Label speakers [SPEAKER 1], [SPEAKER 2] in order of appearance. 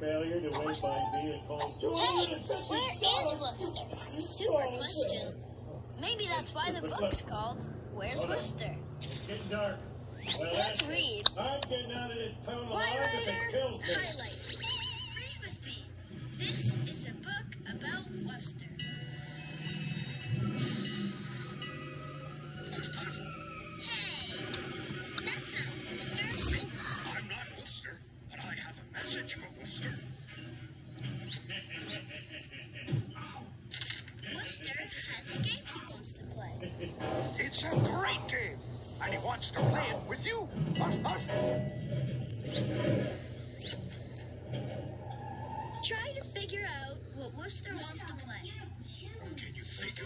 [SPEAKER 1] Failure to win by called
[SPEAKER 2] Hey, where is Wooster? Super question. Maybe that's why the book's called Where's Wooster?
[SPEAKER 1] It's getting dark. Well,
[SPEAKER 2] Let's read.
[SPEAKER 1] I'm getting out of this tunnel
[SPEAKER 2] Why
[SPEAKER 1] alive if it
[SPEAKER 2] writer?
[SPEAKER 1] kills.
[SPEAKER 2] Highlight. Has a game he wants to play.
[SPEAKER 3] It's a great game, and he wants to play it with you.
[SPEAKER 2] Try to figure out what Wooster wants to play.
[SPEAKER 3] Can you figure?